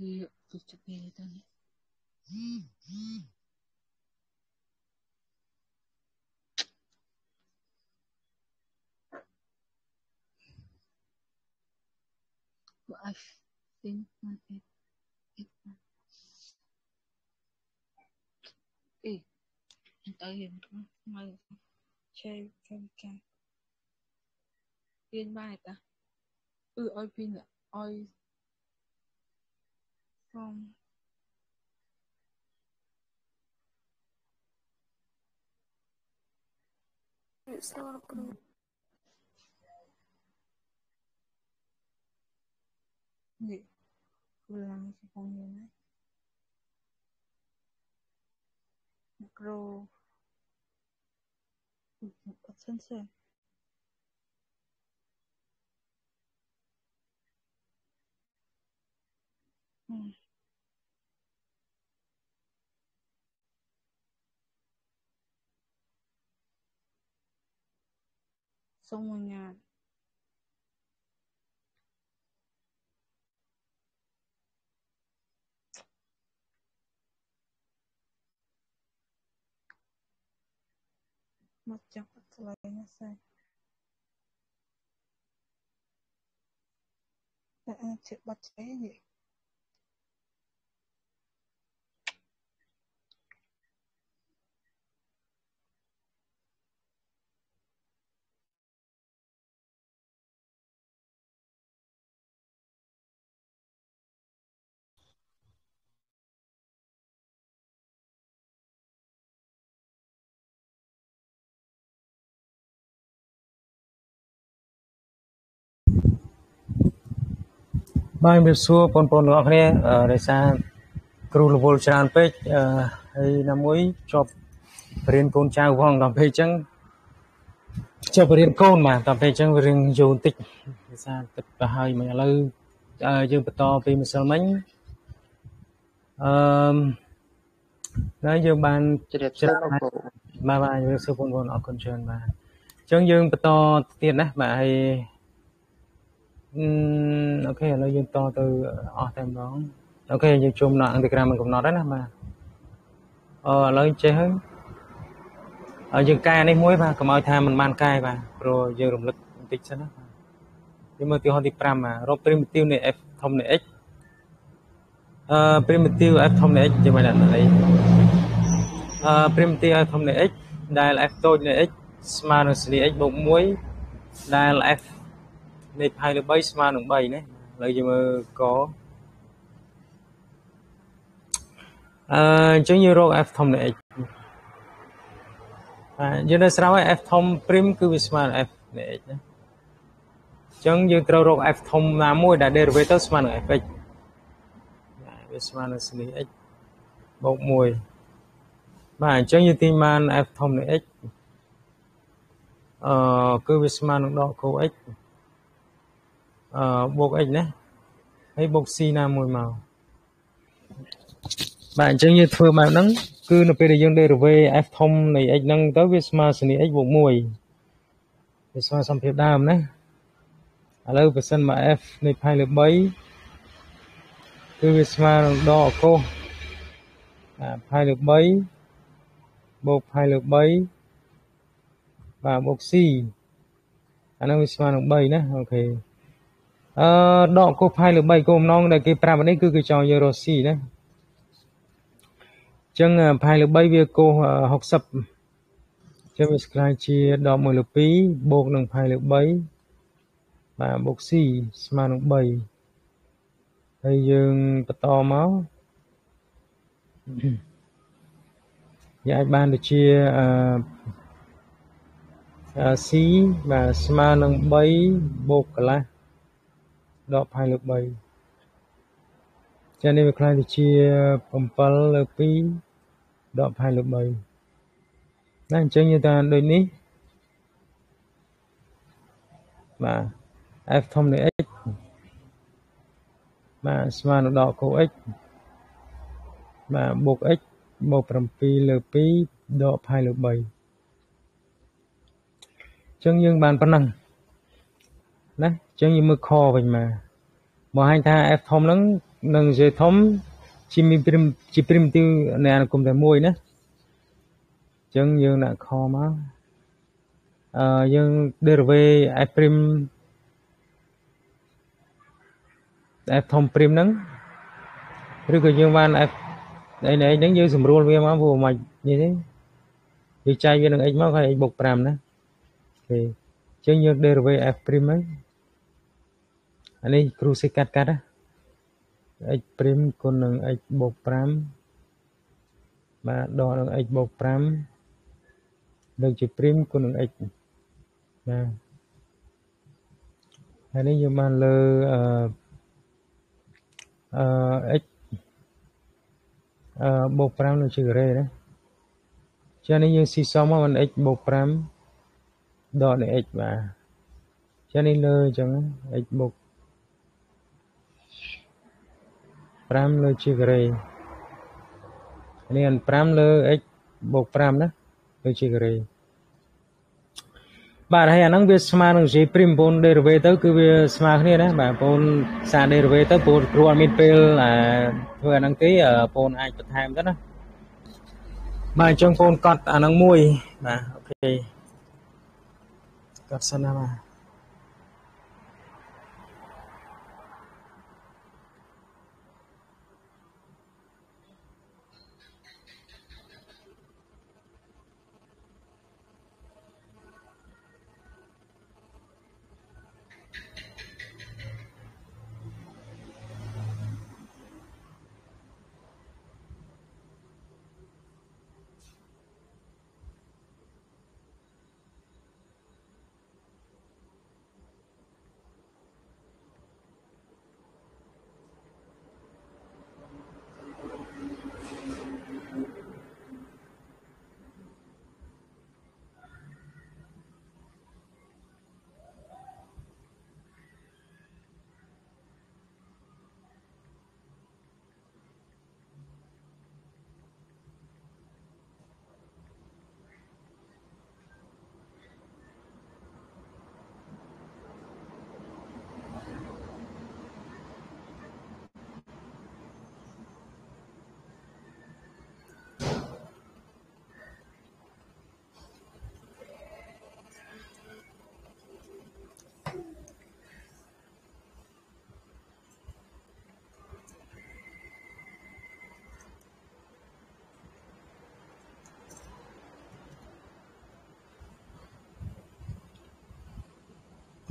វាទុកចិត្តនេះទៅនេះបើ I think man it it អេទៅយើងមកឆេចាំចារៀនបាយតាអឺ ឲ្យពីឲ្យ from វាសួរគ្រូនេះ គូឡាំកំពុងមានណាក្រូអត់សិនសេសុំមួយញ៉ាំមកចា ប់អត់ឆ្លៃណាសែតែអាចជិះបាត់ឆ្អេនេះបាទជំរាបសួរបងប្អូនទាំងអស់គ្នាអឺដោយសារគ្រូរវល់ច្រើនពេកអឺហើយណាមួយជាប់បរៀនកូនចៅផងដល់ពេលអញ្ចឹងជាប់បរៀនកូនបាទដល់ពេលអញ្ចឹងវារឿងយូរបន្តិចដោយសារទឹកទៅហើយមិនឥឡូវអឺយើងបន្តពីម្សិលមិញអឺហើយយើងបានជ្រាបសួច្រើរសលោកគ្រូបាទបាទជំរាបសួរបងប្អូនអរគុណច្រើនបាទអញ្ចឹងយើងបន្តទៀតណាបាទហើយ អឺអូខេឥឡូវយើងតទៅអស់តែម្ដងអូខេយើងជុំដល់អន្តរកម្មមិនកំណត់ហើយណាបាទអឺឥឡូវចេះហើយហើយយើងកែនេះមួយបាទកុំឲ្យថាមិនបានកែបាទព្រោះយើងរំលឹកបន្តិចសិនណាបាទយើងមើលឧទាហរណ៍ទី5បាទរក primitive នៃ f ធំនៃ x អឺ primitive f ធំនៃ x យើងមិនដាក់អីអឺ primitive f ធំនៃ x ដែល f តូចនៃ x ស្មើនឹងសេរី x បូក1ដែល f នៃផាយលើ3ស្មើនឹង3ណាឥឡូវយើងមើលកអឺអញ្ចឹងយើងរក f ធំនៃ x បាទយើងនៅស្រាប់ហើយ f ធំ prim គឺវាស្មើនឹង f នៃ x ណាអញ្ចឹងយើងត្រូវរក f ធំណាមួយដែល derivative ស្មើនឹង fx បាទវាស្មើនឹងសេរី x បូក1បាទអញ្ចឹងយើងទាញបាន f ធំនៃ x អឺគឺវាស្មើនឹងដកគោ x អឺបូក x ណាហើយបូក c ណាមួយមកបាទអញ្ចឹងយើងធ្វើបែបហ្នឹងគឺនៅពេលដែលយើង derivative f ធំនៃ x ហ្នឹងទៅវាស្មើសេនី x បូក1វាស្មើសម្ភារដើមណាឥឡូវបើសិនមក f នៃផាយលើ3គឺវាស្មើនឹងដកកុសបាទផាយលើ3បូកផាយលើ3បាទបូក c អាហ្នឹងវាស្មើនឹង3ណាអូខេ អឺដកគោះផាយលើ3គោលបំណងដែលគេប្រាប់នេះគឺគេចង់យើងរក C ណាអញ្ចឹងផាយលើ3វាគោះ60អញ្ចឹងវាស្មើជាដក1លើ2បូកនឹងផាយលើ3បាទបូក C ស្មើនឹង3ហើយយើងបន្តមកយើងអាចបានដូចជាអឺ C បាទស្មើនឹង3បូកកន្លះ ដកផាយលើ3ចានេះវាខ្លាយទៅជា7លើ2ដកផាយលើ3ណាអញ្ចឹងយើងថាដូចនេះបាទ f ធំនៃ x បាទស្មើនឹងដកគោ x បាទបូក x បូក7លើ2ដកផាយលើ3អញ្ចឹងយើងបានប៉ុណ្ណឹង ណាអញ្ចឹងយើងមើលខវិញមកមកហាញថា f ធំហ្នឹងនិង J ធំជាមាន prim ជា primitive នៃអនុគមតែមួយណាអញ្ចឹងយើងដាក់ខមកអឺយើង derivative f prim f ធំ prim ហ្នឹងឬក៏យើងបាន f អីនេះហ្នឹងយើងស្រួលវាមកព្រោះមិននេះទេយើងចែកវានឹង x មកហើយ x បូក5ណាអូខេអញ្ចឹងយើង derivative f' ហ្នឹង អានេះគ្រូសេកាត់កាត់ណា x' គុណនឹង x បូក5បាទដកនឹង x បូក5លើកជាព្រីមគុណនឹង x បាទហើយនេះយើងបានលើអឺអឺ x អឺបូក5នៅជាការ៉េណាចានេះយើងស៊ីសមមកបាន x បូក5ដកនៃ x បាទចានេះលើអញ្ចឹង x បូក 5លើជាការ៉េនេះ5លើ x បូក5ណាលើជាការ៉េបាទហើយអាហ្នឹងវាស្មើនឹង g' បងប្អូន derivative ទៅគឺវាស្មើគ្នាណាបាទបងប្អូនសារ derivative ទៅព្រោះគ្រូអត់មានពេលធ្វើអាហ្នឹងទេបងប្អូនអាចបន្ថែមទៅណាបាទអញ្ចឹងបងប្អូនកត់អាហ្នឹងមួយបាទអូខេកត់សិនណាបាទ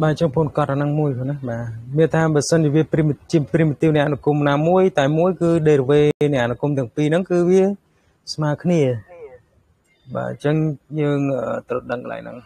បាទចឹងបងកត់អាហ្នឹងមួយណាបាទមានថាបើសិនជាវា primitive primitive នៃអនុគមណាមួយ តែមួយគឺ derivative នៃអនុគមទាំងពីរហ្នឹងគឺវាស្មើគ្នាបាទអញ្ចឹងយើងត្រូវដឹងកន្លែងហ្នឹង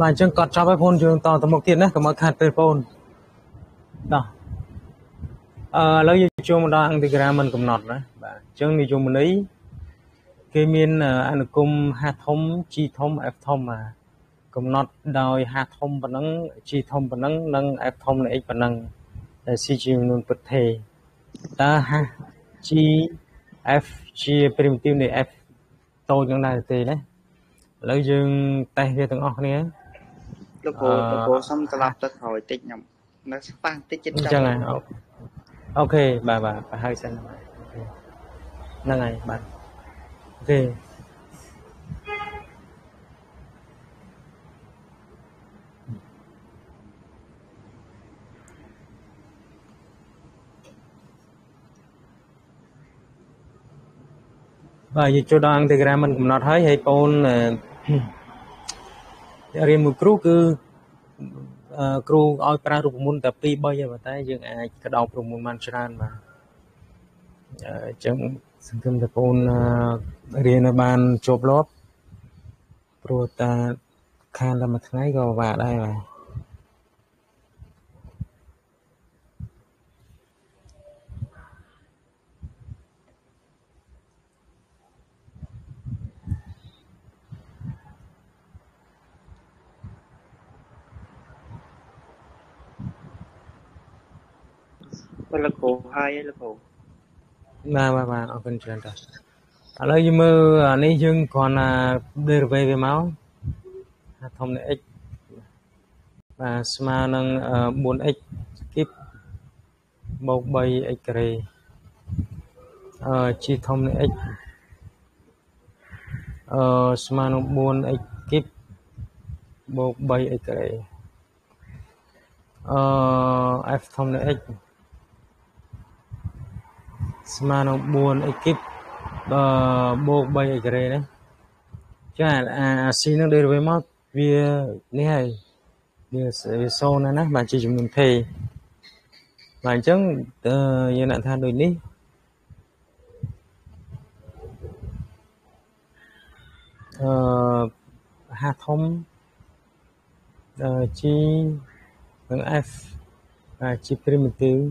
បាទអញ្ចឹងកត់ចប់ហើយបងយើងតទៅមុខទៀតណាកុំឲ្យខាត់ពេលបងដោះអឺឥឡូវយើងចូលមកដល់អង្គតិក្រាមិនកំណត់ណាបាទអញ្ចឹងនិយមន័យគេមានអនុគម H ធំ G ធំ F ធំបាទកំណត់ដោយ H ធំប៉ុណ្ណឹង G ធំប៉ុណ្ណឹងនិង F ធំនៃ X ប៉ុណ្ណឹងដែល C ជាចំនួនពុទ្ធេតើ H G f ជា primitive នៃ f តូចយ៉ាងណាទេណាឥឡូវយើងតេស្តវាទាំងអស់គ្នា លោកគ្រូលោកគ្រូសុំត្រឡប់ទៅក្រោយតិចខ្ញុំនៅស្ប៉ះតិចចិត្តចាំអញ្ចឹងហើយអូខេបាទបាទប្រហែលសិនហ្នឹងហើយបាទអូខេបាទយើងចូលដល់អង្គ Telegram មិនកំណត់ហើយហើយបង រៀនមួយគ្រូគឺគ្រូឲ្យប្រើរូបមន្តតែ2 3ទេប៉ុន្តែយើងអាចកដោបរូបមន្តបានច្រើនបាទអញ្ចឹងសង្ឃឹមថាបងរៀនឲ្យបានជាប់លាប់ព្រោះតាខានតែមួយថ្ងៃក៏ពិបាកដែរបាទ លោកគ្រូហើយលោកគ្រូបាទបាទបាទអរគុណច្រើនតាឥឡូវយើងមើលអានេះយើងគ្រាន់តែ derivative វាមកអាធំនៃ x បាទស្មើនឹង 4x គីបបូក 3x ការ៉េអឺ g ធំនៃ x អឺស្មើនឹង 4x គីបបូក 3x ការ៉េអឺ f ធំនៃ x ស្មើនឹង4អេគីបបូក3អេក្រេណាចាអា C នឹង derivative មកវានេះហើយវាវាសូនណាបាទជាចំនួនភេបាទអញ្ចឹងយើងដាក់ថាដូចនេះអឺហាធំ G និង F ជា primitive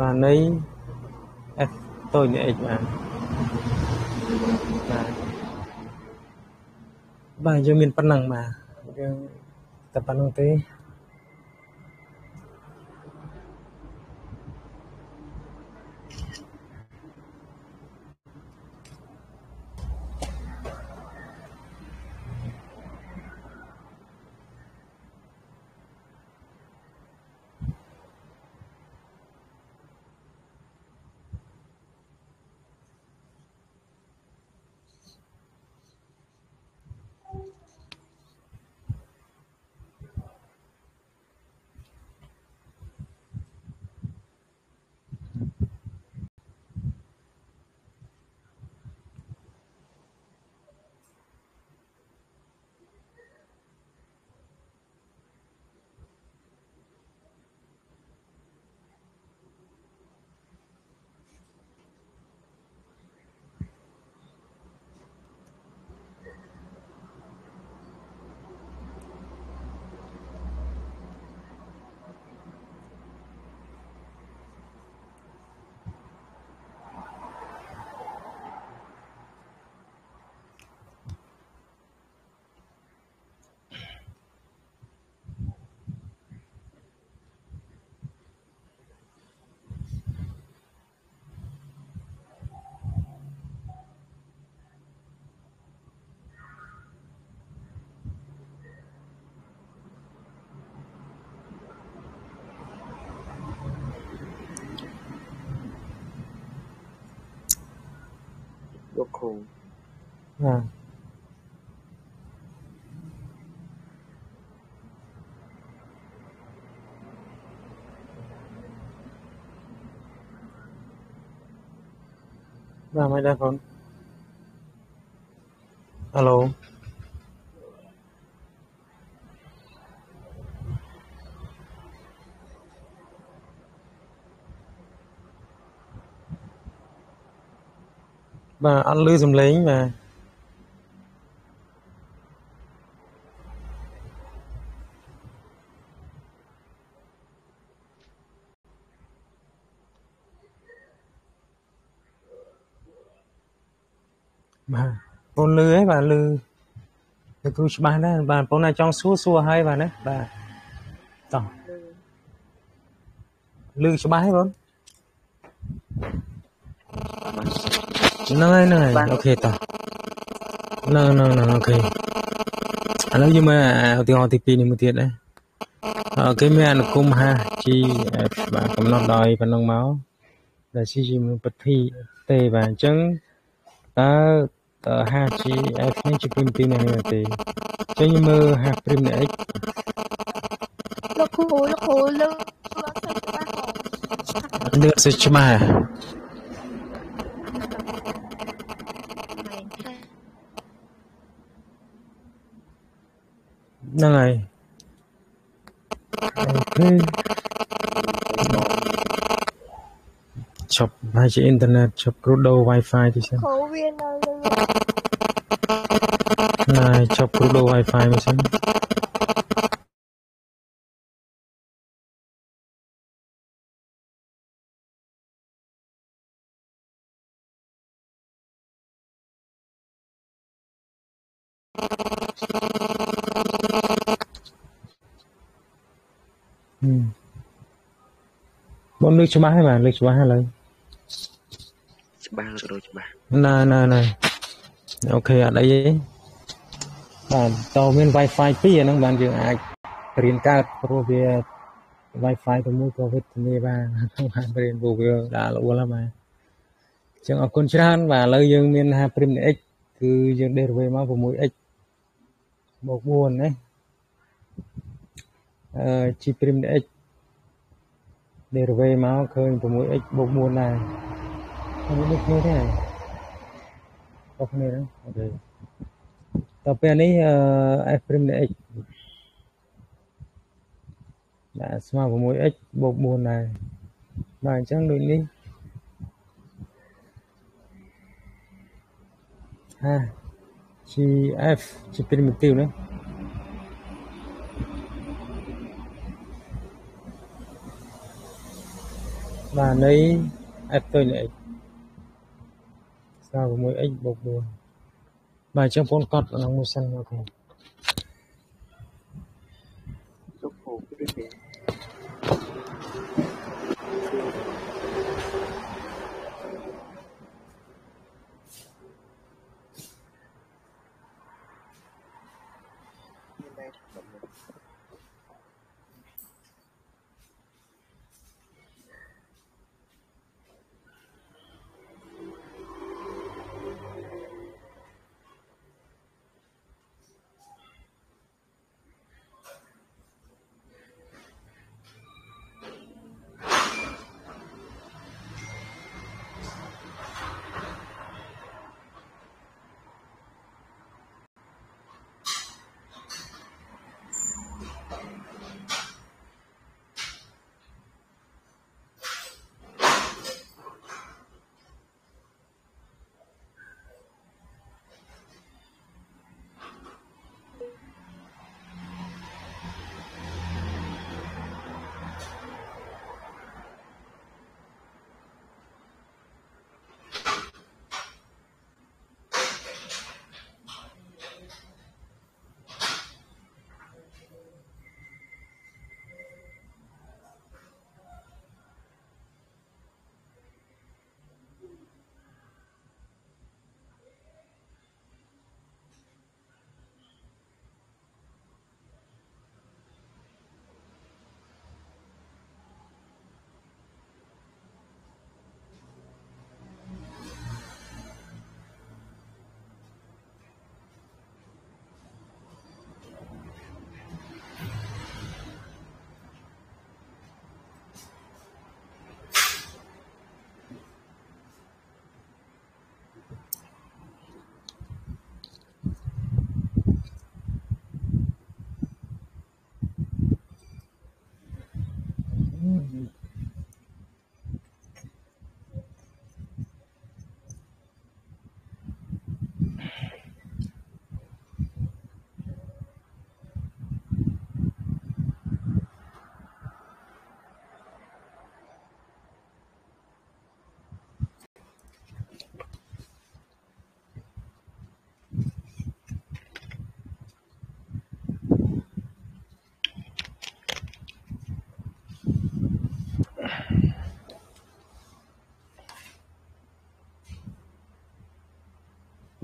បាទនៃ f តូចនៃ x បាទបាទបាទយើងមានប៉ុណ្ណឹងបាទយើងតែប៉ុណ្្នឹងទេ លោកគ្រូបាទបាទមិនដែរបងហៅ បាទអត់ឮសំឡេងបាទបាទបងលឺហ៎បាទលឺទៅគ្រូច្បាស់ដែរបាទបងណាចង់សួរសួរហើយបាទណាបាទតោះលឺច្បាស់ហ៎បង ហ្នឹងហើយហ្នឹងហើយ okay តោះហ្នឹងហ្នឹងហ្នឹង okay ឥឡូវយើងមើលឧទាហរណ៍ទី2នេះមួយទៀតណា okay មានអនុគមន៍ H GF បាទកំណត់ដោយប៉ុណ្ណឹងមកដែល C ជាមួយពធីទេបាទអញ្ចឹងតើ HGF នេះជាព្រីមីទីវនេះទេអញ្ចឹងយើងមើល H prime នៃ x លោកគ្រូលោកគ្រូលើលើអត់ស្គាល់ច្បាស់ហ៎លឿនសិច្បាស់ này. Ok chọc hai chữ internet chọc router wifi thì xem. Này chọc router wifi mà xem. Thank you. បងលើកច្បាស់ហើយបាទលើកច្បាស់ហើយឥឡូវច្បាស់លោកគ្រូច្បាស់ណែណែណែអូខេអត់អីទេបាទតើមាន Wi-Fi 2អាហ្នឹងបានយើងអាចរៀនកើតព្រោះវា Wi-Fi ទៅមួយក៏វិទ្យាបានបានរៀនព្រោះវាដាក់លួលហើយបាទអញ្ចឹងអរគុណច្រើនបាទឥឡូវយើងមានថា prim x គឺយើង derivative មក 6x បូក4ណា អឺ g prim x derivative មកឃើញ 6x បូក4ដែរហើយដូចគ្នាទេហើយខុសគ្នាហ្នឹងអូខេតទៅពេលនេះអឺ f' នៃ x ដាក់ស្មើ 6x បូក4ដែរបាទអញ្ចឹងដូចនេះហា gf ជា primitive ណា បាទនៃ f ទៅនៃ x ស្មើ 6x បូក4បាទអញ្ចឹងបងកត់ក្នុងមួយសិនអូខេលោកគ្រូ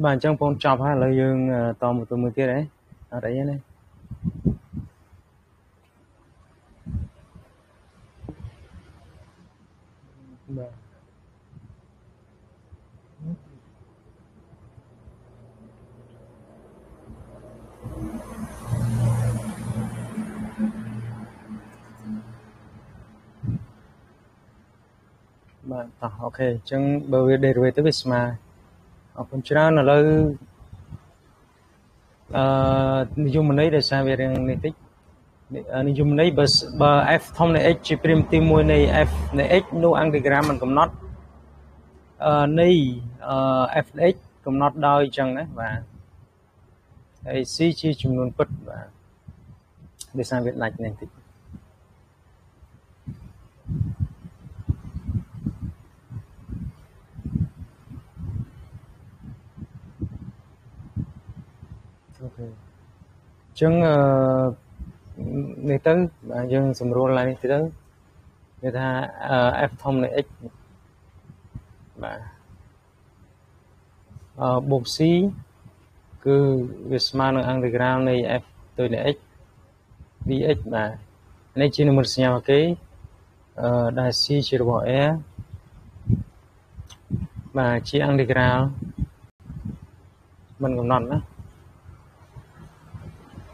បាទអញ្ចឹងបងចប់ហើយឥឡូវយើងតមកទៅមួយទៀតហ៎អត់អីទេណាបាទបាទតោះអូខេអញ្ចឹងបើវា derivative ទៅវាស្មើ អរគុណច្រើនឥឡូវអឺនិយមន័យដោយសារវារៀងនេះតិចនិយមន័យបើបើ f ធំនៃ x ជា primitive មួយនៃ f នៃ x នោះ angiogram มันកំណត់អឺនៃអឺ f x កំណត់ដោយអញ្ចឹងណាបាទហើយ c ជាចំនួនពិតបាទដោយសារវាដាច់នេះតិចអូខេអញ្ចឹងអឺនេះទៅបាទយើងសម្រួលឡើងនេះទៅគេថា f ធំនៃ x បាទអឺបូក c គឺវាស្មើនឹង integral នៃ f ទៅនៃ x vx បាទនេះជានិមិត្តសញ្ញារបស់គេអឺដែល c ជារបស់ r បាទជា integral មិនកំណត់ណា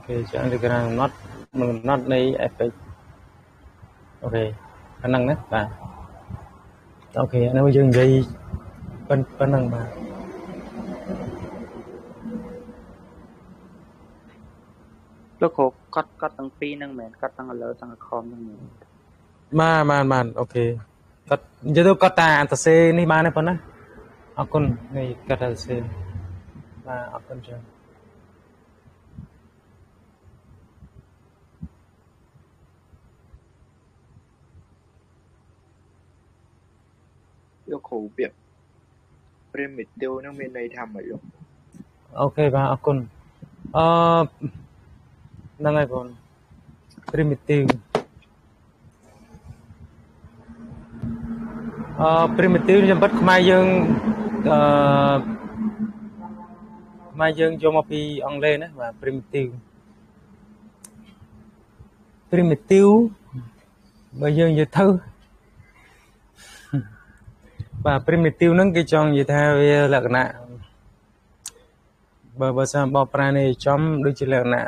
គេជា integral កំណត់មិនកំណត់នៃ fx អូខេប៉ុណ្ណឹងណាបាទអូខេអានោះយើងនិយាយប៉ុណ្ណឹងបាទលោកគ្រូកត់កត់ទាំងពីរហ្នឹងមែនកត់ទាំងលើទាំងក្រោមហ្នឹងមែនបាទបាទបាទអូខេគាត់និយាយទៅគាត់តាអន្តសេនេះបានទេប៉ុណ្ណាអរគុណនេះគាត់អន្តសេបាទអរគុណច្រើន លោកគ្រូពាក្យ primitive ហ្នឹងមានន័យថាម៉េចលោកអូខេបាទអរគុណអឺហ្នឹងហើយបង primitive អឺ primitive ខ្ញុំពិតខ្មែរយើងអឺខ្មែរយើងយកមកពីអង់គ្លេសណាបាទ primitive primitive បើយើងនិយាយទៅ បាទ primitive ហ្នឹងគេចង់និយាយថាវាលក្ខណៈបើបើសិនបបប្រានេះចំដូចជាលក្ខណៈ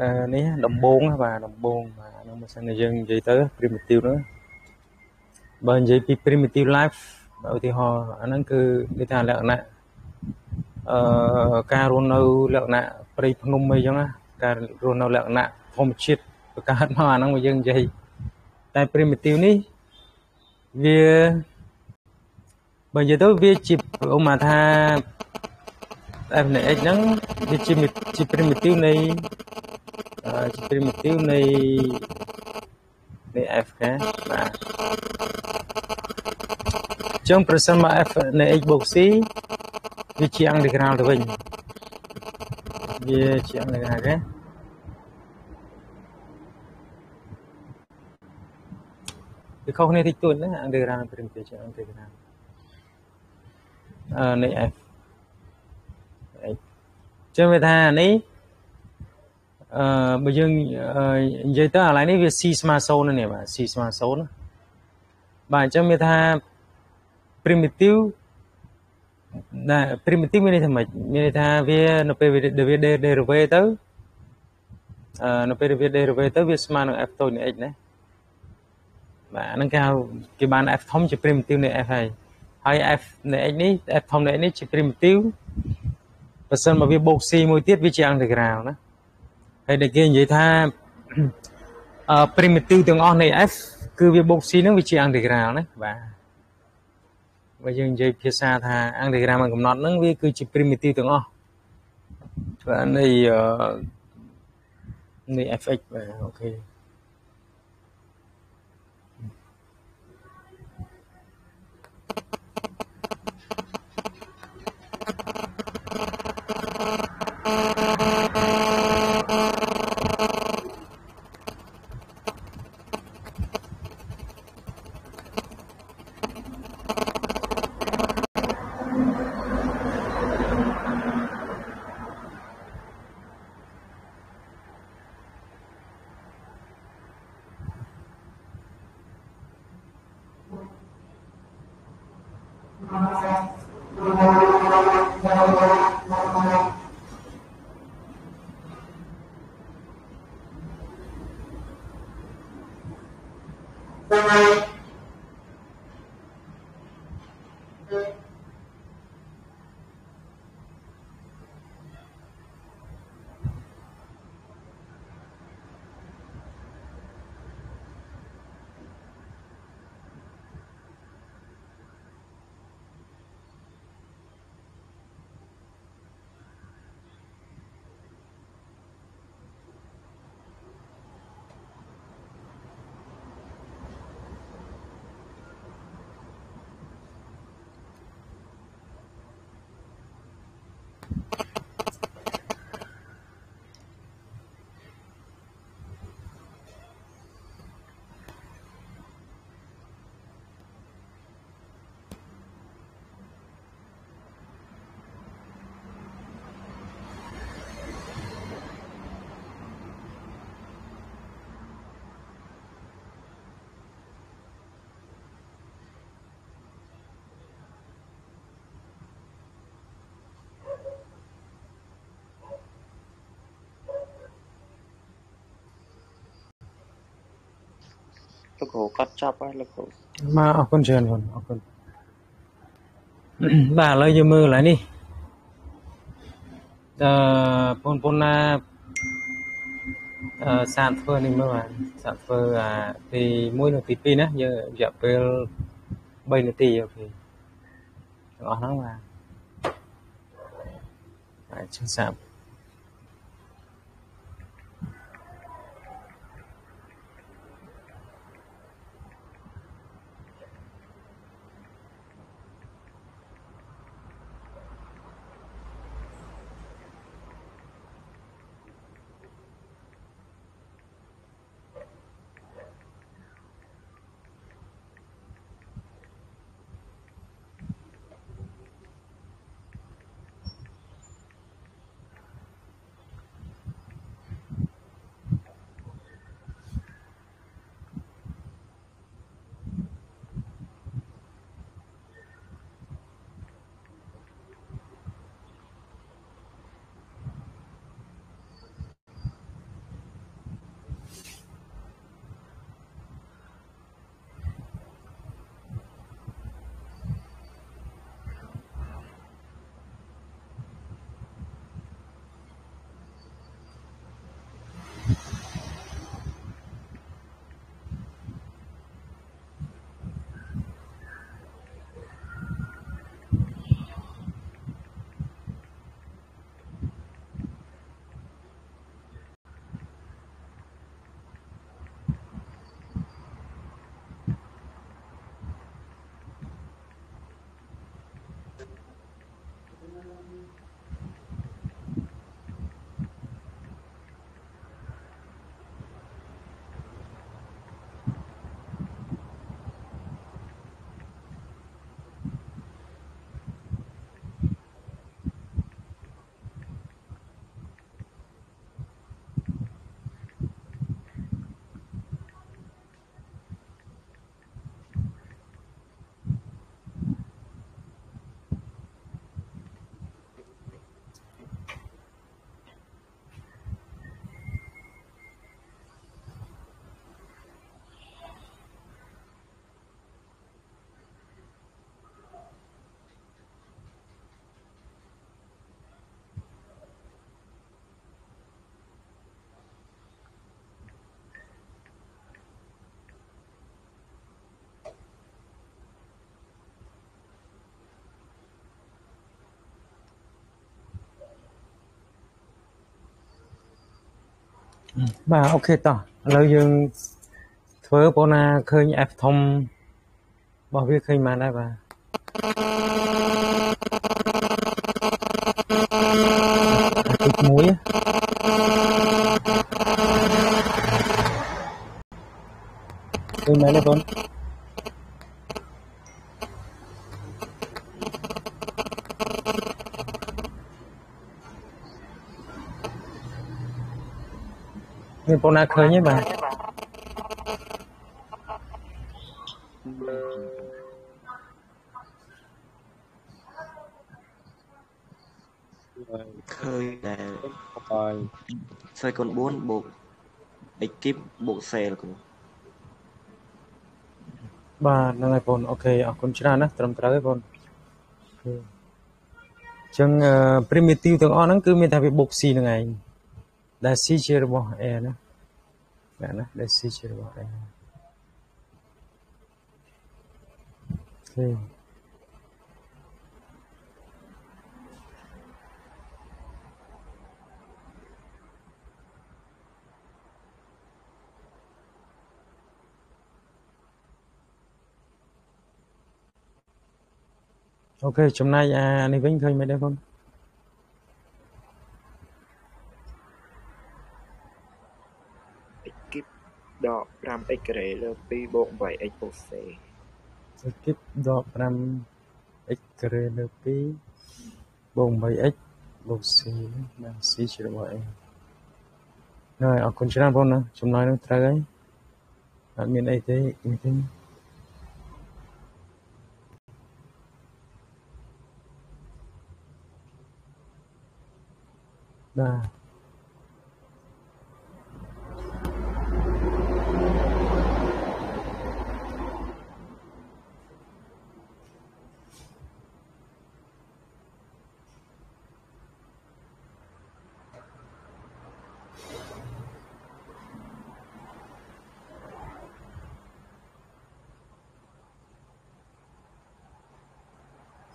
អឺនេះដំបងបាទដំបងបាទហ្នឹងបើសិនយើងនិយាយទៅ primitive ហ្នឹងបើនិយាយពី primitive life ឧទាហរណ៍អាហ្នឹងគឺគេថាលក្ខណៈអឺការរស់នៅលក្ខណៈព្រៃភ្នំអីចឹងណាការរស់នៅលក្ខណៈធម្មជាតិបង្កើតមកអាហ្នឹងយើងនិយាយតែ primitive នេះ វាបើនិយាយទៅវាជាឧបមាថា f នៃ x ហ្នឹងវាជាជា primitive នៃជា primitive នៃនៃ f កាបាទចឹងប្រសិនមក f នៃ x បូក c វាជា integral ទៅវិញវាជា integral ទេ វាខុសគ្នាតិចតួចណា integral និង primitive ជា integral អឺនៃ f ចឹងវាថានេះអឺបើយើងនិយាយទៅអាឡៃនេះវា c ស្មើ0នេះបាទ c ស្មើ0ណាបាទអញ្ចឹងវាថា primitive ណា primitive មានន័យថាម៉េចមានន័យថាវានៅពេលវា derivative ទៅអឺនៅពេលវា derivative ទៅវាស្មើនឹង f តូចនៃ x ណា បាទហ្នឹងគេហៅគេបាន f ធំជា primitive នៃ f ហើយហើយ f នៃ x នេះ f ធំនៃ x នេះជា primitive បើសិនមកវាបូក c មួយទៀតវាជា integral ណាហើយដែលគេនិយាយថាអឺ primitive ទាំងអស់នៃ f គឺវាបូក c ហ្នឹងវាជា integral ណាបាទបើយើងនិយាយភាសាថា integral មកកំណត់ហ្នឹងវាគឺជា primitive ទាំងអស់បាទនៃនៃ fx បាទអូខេ លោកគ្រូគាត់ចប់ហើយលោកគ្រូបាទអរគុណច្រើនបងអរគុណបាទឥឡូវយើងមើលកន្លែងនេះអឺបងប្អូនណាអឺសាកធ្វើនេះមើលបាទសាកធ្វើអាទី1និងទី2ណាយើងរយៈពេល3នាទីអូខេទាំងអស់ហ្នឹងបាទបាទចឹងសាក បាទអូខេតោះឥឡូវយើងធ្វើបងណាឃើញ F ធំរបស់វាឃើញបានដែរបាទទី1ឃើញមែនទេបង នណាឃើញទេបាទឃើញដែរហើយសៃកូន4បូក equip បូក sale គ្រូបាទហ្នឹងហើយបងអូខេអរគុណច្រើនណាត្រឹមត្រូវទេបងចឹង primitive ទាំងអស់ហ្នឹងគឺមានតែវាបុក C ហ្នឹងឯងដែល C ជារបស់ A ណា បាទណាដែល C ជារបស់ A អូខេអូខេចំណែកអានេះវិញឃើញមិនដែរបងគីប ដក 5x ការ៉េលើ2បូក 8x បូក c គីបដក 5x ការ៉េលើ2បូក 8x បូក c បាន c ជារបស់អីហើយអរគុណច្រើនបងណាចំណុចនឹងត្រូវហើយអត់មានអីទេនេះទេបាទ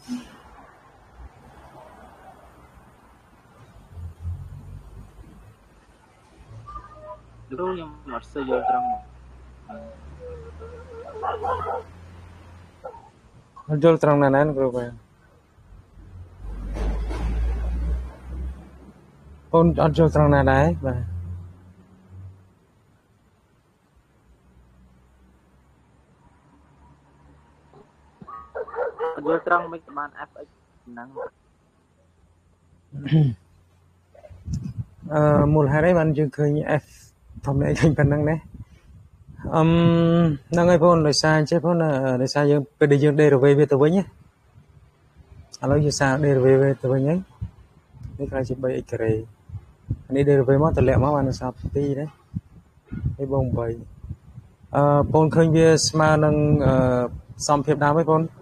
គ្រូខ្ញុំអត់សូវយល់ត្រង់អត់យល់ត្រង់ណាណាគ្រូបាទអូនអត់យល់ត្រង់ណាដែរបាទអ ត់យល់ត្រង់មិនបាន fx ហ្នឹងអឺមូលហេតុអីបានយើងឃើញ f ធម្មតាឃើញប៉ុណ្ណឹងណាអឹមហ្នឹងហើយបងដោយសារអញ្ចឹងបងដោយសារយើងពេលដែលយើង derivative វាទៅវិញណាឥឡូវយើងសារ derivative វាទៅវិញហ្នឹងនេះខ្លាចជា 3x ការ៉េនេះ derivative មកតម្លាក់មកបានសារ2ណានេះបង8អឺបងឃើញវាស្មើនឹងសំភាពដើមទេបងបងឃើញទេបងបាទហ្នឹងហើយហ្នឹងហើយហ្នឹងហើយចឹងយល់ណាបង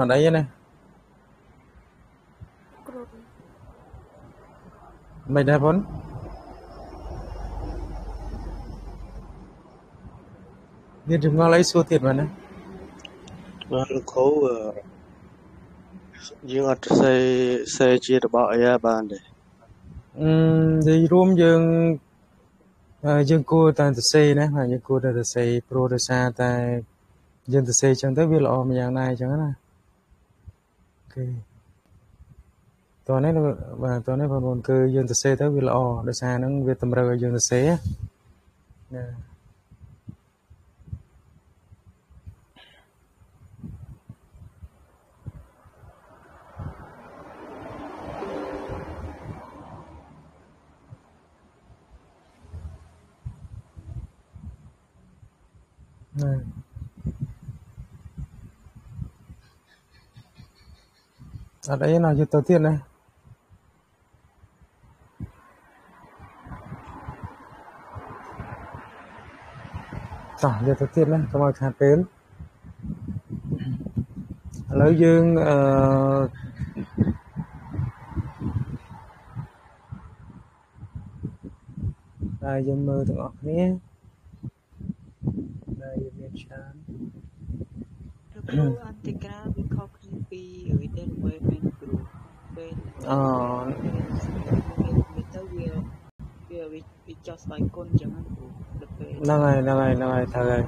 អត់អីណាគ្រូមិនដែរបងមានចម្ងល់អីសួរទៀតមែនណាបាទលោកគ្រូយើងអត់សេសេជារបស់អីបានទេអឺនិ យាយរួមយើងយើងគួរតែសរសេរណាបាទយើងគួរតែសរសេរព្រោះដោយសារតែយើងសរសេរចឹងទៅវាល្អម្យ៉ាងដែរចឹងណាអូខេតោះនេះបាទតោះនេះបងប្អូនគឺយើងសរសេរទៅវាល្អដោយសារហ្នឹងវាតម្រូវឲ្យយើងសរសេរណា អត់អីណាយកទៅទៀតណាតោះយកទៅទៀតណាកុំឲ្យខាតពេលឥឡូវយើងអឺតែយើងមើលទាំងអស់គ្នាដែល យើងមានច្រើនគ្រូអន្តក្រាវាខុសគ្នាពីរីដែលវិញមែនគ្រូពេលអូទៅវាវាវាចោះស្វ័យគុណអញ្ចឹងគ្រូដល់ពេលហ្នឹងហើយហ្នឹងហើយហ្នឹងហើយត្រូវហើយ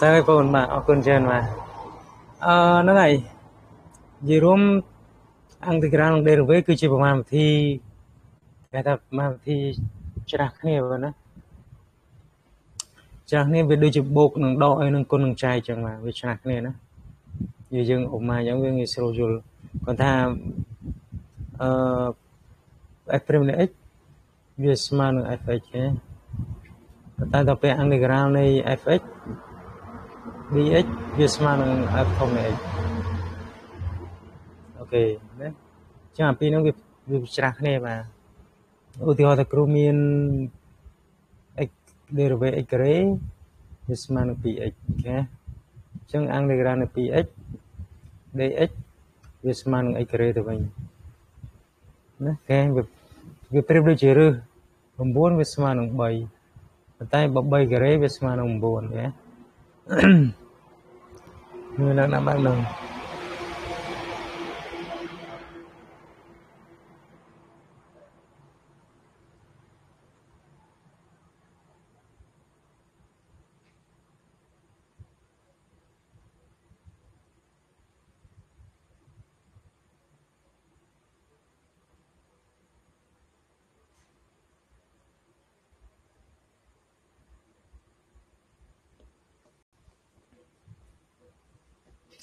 ត្រូវហើយបងបាទអរគុណច្រើនបាទអឺហ្នឹងហើយនិយាយរួមអន្តក្រានិង derivative គឺជាប្រមាណវិធីគេថាប្រមាណវិធីច្រាស់គ្នាបងណា ច្រាស់គ្នាវាដូចជាបូកនឹងដកអីនឹងគុណនឹងចែកចឹងបាទវាឆ្នះគ្នាណានិយាយយើងឧបមាចឹងវាងាយស្រួលយល់គាត់ថាអឺ f' នៃ x វាស្មើនឹង fx ទេប៉ុន្តែដល់ពេលអន្តរក្រាលនៃ fx dx វាស្មើនឹង f ធំនៃ x អូខេណាចឹងអាពីរហ្នឹងវាវាច្រាស់គ្នាបាទឧទាហរណ៍ថាគ្រូមាន x derivative x ការ៉េវាស្មើនឹង 2x អូខេចឹងអន្តរក្រាលនៃ 2x dx វាស្មើនឹង x ការ៉េទៅវិញណាគេវាវាប្រៀបដូចជារឹស9វាស្មើនឹង3ប៉ុន្តែបើ3ការ៉េវាស្មើនឹង9ណាមើលឡើងណាស់បាននឹង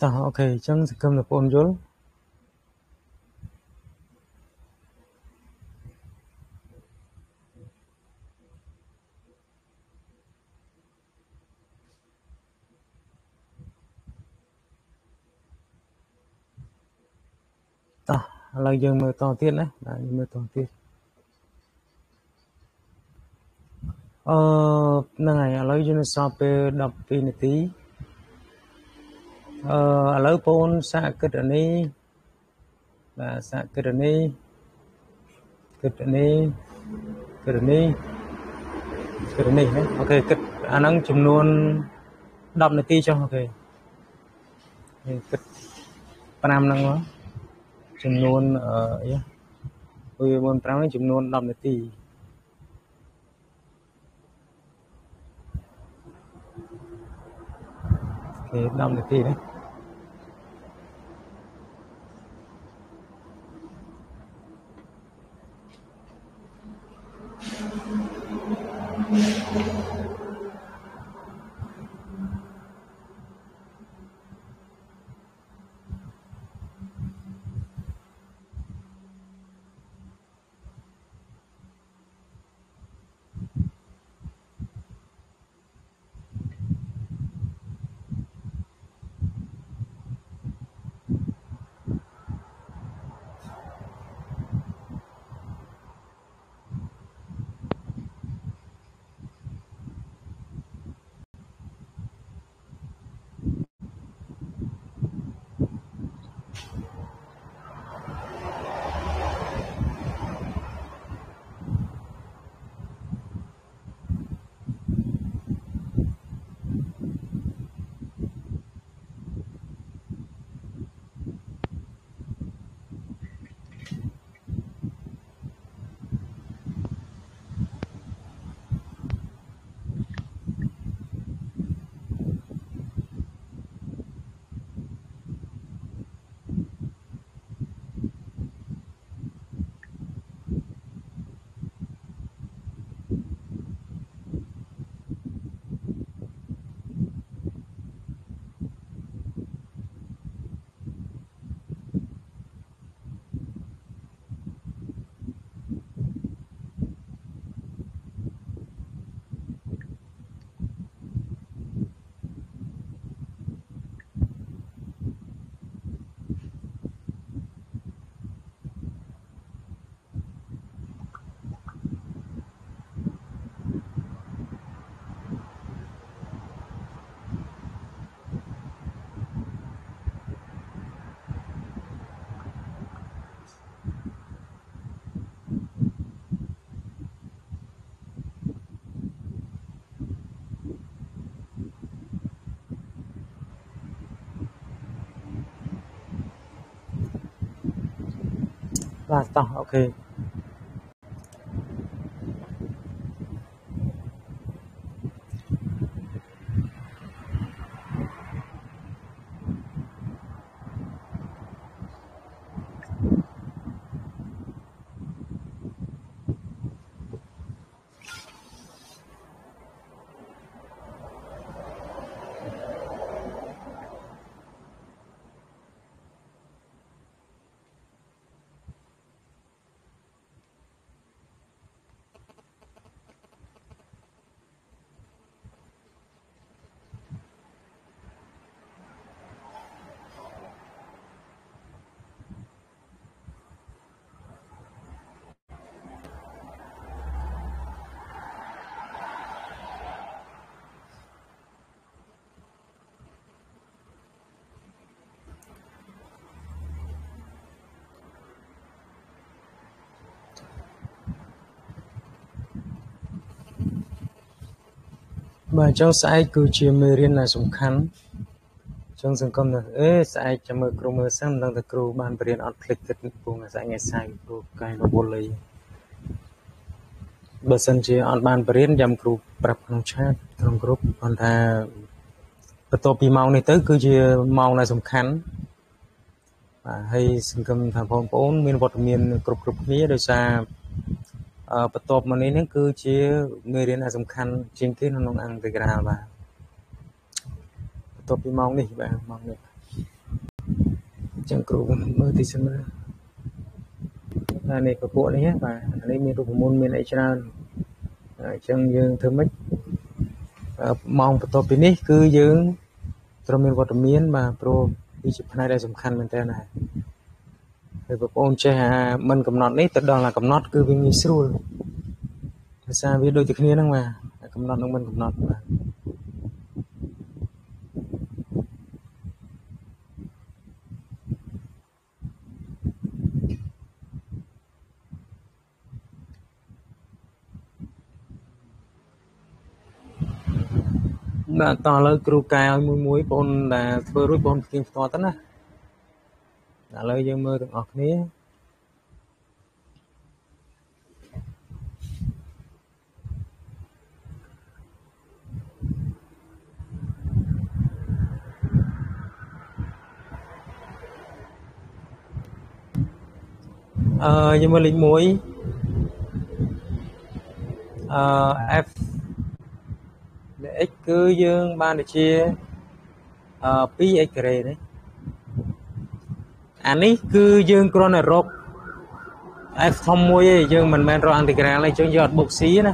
តោះអូខេអញ្ចឹងសង្ឃឹមថាបងយល់តោះឥឡូវយើងមើលតទៀតណាបាទយើងមើលតទៀតអឺហ្នឹងហើយឥឡូវយើងនៅសល់ពេល12នាទី អឺឥឡូវបងអូនសាកគិតអានេះបាទសាកគិតអានេះគិតអានេះគិតអានេះគិតអានេះណាអូខេគិតអាហ្នឹងចំនួន10នាទីចុះអូខេយើងគិត5ហ្នឹងមកចំនួនអឺអីវាមុន5ហ្នឹងចំនួន10នាទីអូខេ10នាទីណា ハハハハ! បាទតោះអូ បាទអញ្ចឹងស្អែកគឺជាមេរៀនដែលសំខាន់អញ្ចឹងសង្គមថាអេស្អែកចាំមើលគ្រូមើលសិនមិនដឹងថាគ្រូបានបរៀនអត់ភ្លេចគិតពងស្អែកថ្ងៃស្អែកគ្រូកែរវល់អីបើសិនជាអត់បានបរៀនចាំគ្រូប្រាប់ក្នុងឆាតក្នុងក្រុមប៉ុន្តែបន្ទាប់ពីម៉ោងនេះទៅ គឺជាម៉ោងដែលសំខាន់បាទហើយសង្គមថាបងប្អូនមានវត្តមានគ្រប់គ្រប់គ្នាដោយសារអឺ បន្ទាប់មកនេះហ្នឹងគឺជាមេរៀនដែលសំខាន់ជាងគេនៅក្នុងអន្តរជាតិបាទបន្ទាប់ពីម៉ោងនេះបាទម៉ោងនេះអញ្ចឹងគ្រូមើលទីសិនមើលអានេះពពួកនេះបាទអានេះមានរូបមន្តមានអីច្រើនអញ្ចឹងយើងធ្វើម៉េចម៉ោងបន្ទាប់ពីនេះ គឺយើងត្រូវមានវត្តមានបាទព្រោះវាជាផ្នែកដែលសំខាន់មែនតើណា ហើយបងប្អូនចេះអាមិនកំណត់នេះទៅដល់អាកំណត់គឺវាងាយស្រួលភាសាវាដូចតែគ្នាហ្នឹងបាទកំណត់នឹងមិនកំណត់បាទបាទតោះឥឡូវគ្រូកែឲ្យមួយមួយបងដែលធ្វើរួចបងផ្ទៀងផ្ទាត់ទៅណា ឥឡូវយើងមើលទាំងអស់គ្នាអឺយើងមើលលេខ1អឺ F លេខ x គឺយើងបានដូចជាអឺ 2x ការ៉េនេះ អានេះគឺយើងគ្រាន់តែរក f ធំមួយឯងយើងមិនមែនរកអន្តរក្រាលទេអញ្ចឹងយើងអត់បុក c ណា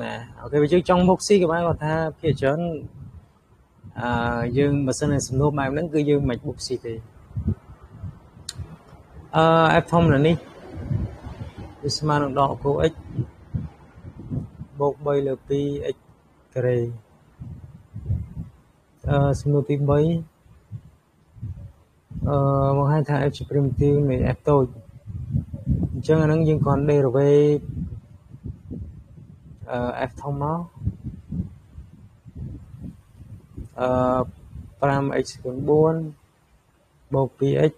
ណាអូខេបើយើងចង់បុក c ក៏បានគាត់ថាភាគច្រើនអឺយើងបើសិនជាសំណួរបែបហ្នឹងគឺយើងមិនបុក c ទេអឺ f ធំនៅនេះវាស្មើនឹងដកគោ x បូក3លើ 2x ការ៉េអឺសំណួរទី3 អឺបង្ហាញថា f ជា primitive នៃ f តូចអញ្ចឹងអាហ្នឹងយើងគ្រាន់ derivate អឺ f ធំមកអឺ 5x 4បូក 2x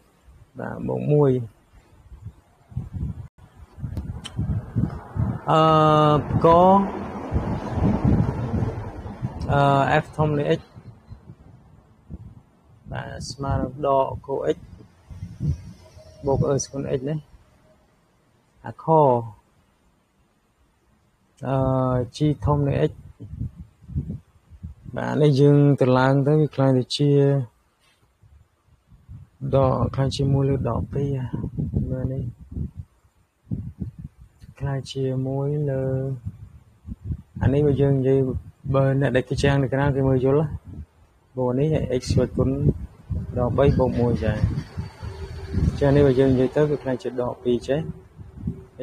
បាទបូក1អឺកអឺ f ធំនៃ x បាទស្មើនឹងដកគោ x បូក e ស្គុណ x នេះអាខអឺ g ធំនៃ x បាទនេះយើងទៅឡើងទៅវាខ្លាំងទៅជាដកខ្លាំងជាមួយលើដក2មើលនេះខ្លាយជាមួយលើអានេះបើយើងនិយាយបើអ្នកដែលគេចាំងនៅក្រៅគេមើលយល់ព្រោះនេះ x ស្វ័យគុណដក3បូក1ចាចានេះបើយើងនិយាយទៅវាខ្លាយជាដក2ចេះ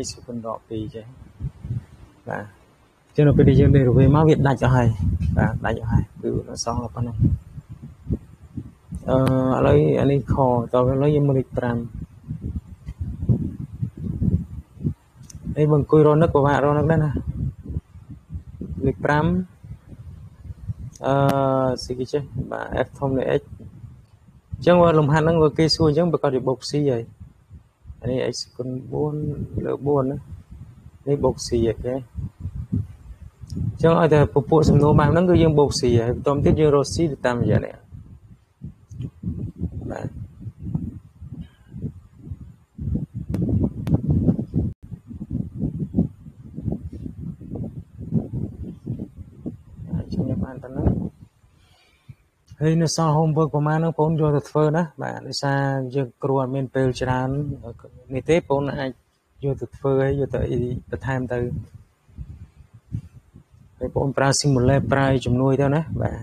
x ស្វ័យគុណដក2ចេះបាទចឹងនៅពេលដែលយើង derivative មកវាដាច់អស់ហើយបាទដាច់អស់ហើយគឺនៅសល់ប៉ុណ្ណឹងអឺឥឡូវអានេះខតឥឡូវយើងមើលលេខ5នេះបើអង្គុយរនឹកពិបាករនឹកដែរណាលេខ5 អឺស៊ីគេចេះបាទ f ធំនៃ x អញ្ចឹងបើលំហាត់ហ្នឹងបើគេសួរអញ្ចឹងប្រកាសជាបូក c ហើយអានេះ x គុណ4លើ4ណានេះបូក c អូខេអញ្ចឹងឲ្យតែពពួកសំណួរបែបហ្នឹងគឺយើងបូក c ហើយបន្ទាប់ទៀតយើងរក c ទៅតាមរយៈនេះបាទ ហើយនៅសល់ homework ប្រហែលហ្នឹងបងយកទៅធ្វើណាបាទដោយសារយើងគ្រូអត់មានពេលច្រើននេះទេបងអាចយកទៅធ្វើហើយយកទៅបន្ថែមទៅហើយបងប្រើ simulate ប្រើជំនួយទៅណាបាទ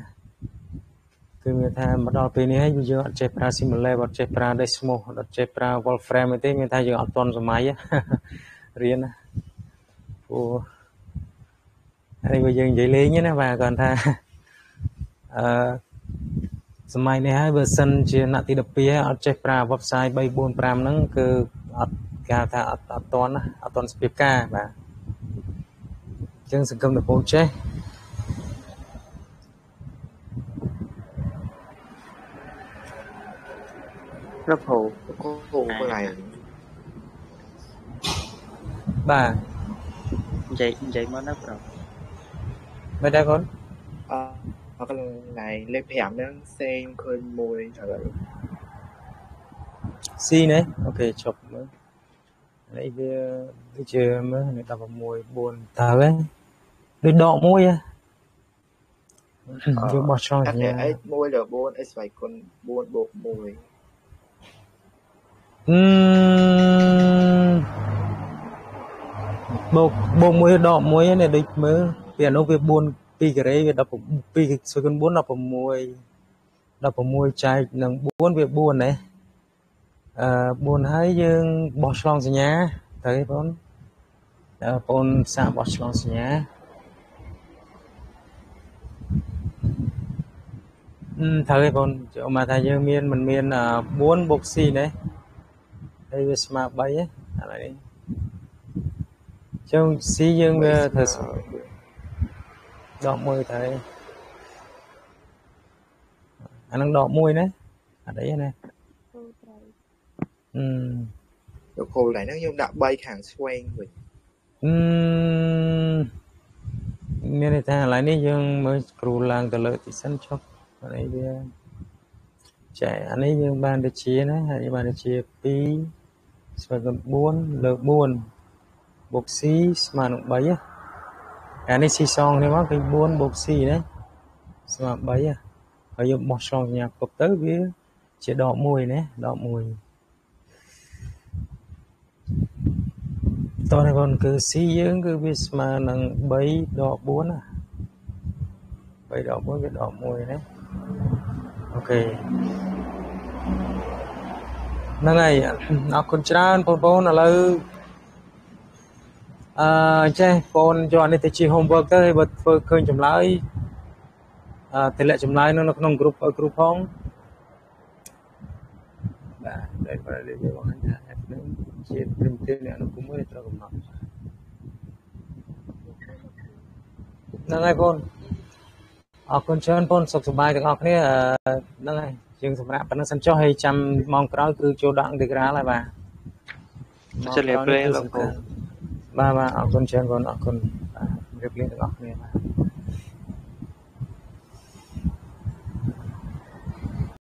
គឺមានថាមកដល់ពេលនេះហើយយើងអត់ចេះប្រើ simulate អត់ចេះប្រើ Desmos អត់ចេះប្រើ Wolfram ទេមានថាយើងអត់ទាន់សម័យរៀនណាព្រោះហើយបើយើងនិយាយលេងណាបាទគាត់ថាអឺ សម័យនេះហើយបើសិនជាអ្នកទី12ហើយអត់ចេះប្រើ website 3 4 5ហ្នឹងគឺអត់គេថាអត់អត់តន់ណាអត់តន់ស្ពីបការបាទចឹងសង្គមតពោចេះលោកគ្រូលោកគ្រូមួយហើយបាទនិយាយនិយាយមកណាប្រុសមិនដែរកូនអឺ អកន្លែងលេខ5ហ្នឹងសេងឃើញមួយហើយស៊ីនេះអូខេឈប់មើលនេះវាដូចជាមើលនេះ16 4តើហ៎ដូចដកមួយហ៎យើងបោះឆ្លងអសត់ញ្ញា x 1លើ4 x ស្វ័យគុណ4បូក1អឺបូកបូកមួយដកមួយនេះដូចមើលពីអានោះវា4 2ការ៉េវា12 2សុយគុណ4 16 16ចែកនឹង4វា4ណាអឺ4ហើយយើងបោះឆ្លងសញ្ញាទៅទេបងអឺបងសាកបោះឆ្លងសញ្ញាអឺត្រូវទេបងចូលមកថាយើងមានមិនមាន4បូក c ណាហើយវាស្មើ3ហ៎ឥឡូវនេះចឹង c យើងវាធ្វើ ដកមួយទៅអានឹងដកមួយណាអត់អីណាអឺលោកគ្រូឡៃហ្នឹងខ្ញុំដាក់3ខាងឆ្វេងវិញអឺមានន័យថាឥឡូវនេះយើងមើលគ្រូឡើងទៅលើទីសិនចុះអានេះវាចែអានេះយើងបានទៅជាណាហើយបានទៅជា2ស្មើនឹង4លើ4បូក c ស្មើនឹង3ហ៎ អានេះ c សងនេះមកគឺ4បូក c ណាស្មើ3ហ៎ហើយយើងបោះឆ្លងសញ្ញាគប់ទៅវាជាដក1ណាដក1តោះនេះបងគឺ c យើងគឺវាស្មើនឹង3ដក4ណា3ដក1វាដក1ណាអូខេហ្នឹងហើយអរគុណច្រើនបងប្អូនឥឡូវ អឺចេះបងយកនេះទៅជា homework ទៅហើយបើធ្វើឃើញចម្លើយអឺតម្លាក់ចម្លើយនៅក្នុងក្រុមឲ្យគ្រូផងបាទដែលប្រតិយើងបង្ហាញថា app នឹងជាព្រមទេអ្នកអនុគមមួយត្រូវកំណត់ហ្នឹងហើយបងអរគុណច្រើនបងសុខសប្បាយទាំងអស់គ្នាអឺហ្នឹងហើយយើងសម្រាប់ប៉ុណ្្នឹងសិនចុះហើយចាំម៉ោងក្រោយគឺចូលដាក់ Integral ហើយបាទជម្រាបលាលោកគ្រូ បាទបាទអរគុណច្រើនបងអរគុណបាទជម្រាបលាទាំងអស់គ្នាបាទ